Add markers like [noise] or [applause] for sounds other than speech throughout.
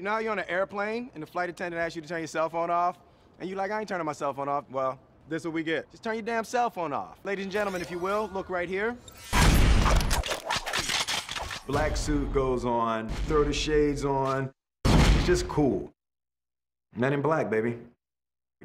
You know how you're on an airplane and the flight attendant asks you to turn your cell phone off? And you're like, I ain't turning my cell phone off. Well, this is what we get. Just turn your damn cell phone off. Ladies and gentlemen, if you will, look right here. Black suit goes on, throw the shades on. It's just cool. Men in black, baby.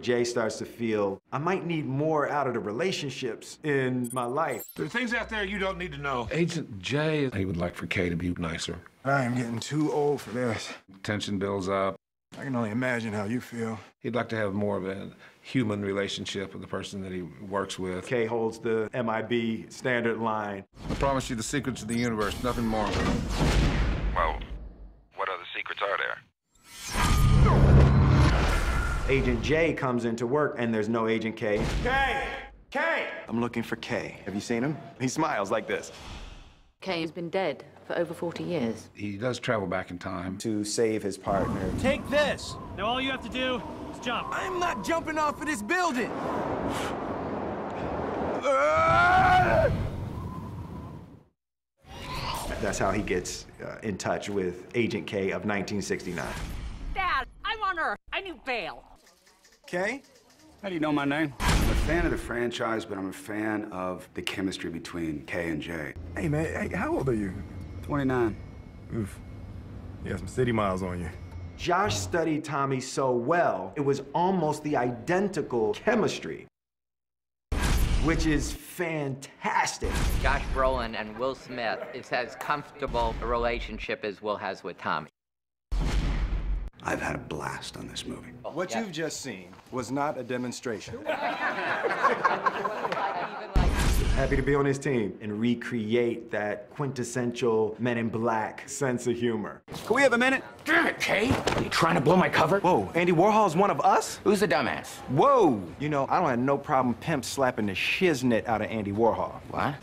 Jay starts to feel, I might need more out of the relationships in my life. There are things out there you don't need to know. Agent Jay, he would like for Kay to be nicer. I am getting too old for this. Tension builds up. I can only imagine how you feel. He'd like to have more of a human relationship with the person that he works with. Kay holds the MIB standard line. I promise you the secrets of the universe, nothing more. Well, what other secrets are there? Agent J comes into work and there's no Agent K. K! K! I'm looking for K. Have you seen him? He smiles like this. Kay has been dead for over 40 years. He does travel back in time. To save his partner. Take this. Now all you have to do is jump. I'm not jumping off of this building! That's how he gets uh, in touch with Agent K of 1969. Dad, I'm on Earth. I need bail. K? How do you know my name? I'm a fan of the franchise, but I'm a fan of the chemistry between K and J. Hey, man, hey, how old are you? 29. Oof. You got some city miles on you. Josh studied Tommy so well, it was almost the identical chemistry, which is fantastic. Josh Brolin and Will Smith is as comfortable a relationship as Will has with Tommy. I've had a blast on this movie. Oh, what Yeah. you've just seen was not a demonstration. [laughs] Happy to be on his team and recreate that quintessential Men in Black sense of humor. Can we have a minute? Damn it, Kay! Are you trying to blow my cover? Whoa, Andy Warhol's one of us? Who's the dumbass? Whoa! You know, I don't have no problem pimp slapping the shiznit out of Andy Warhol. What?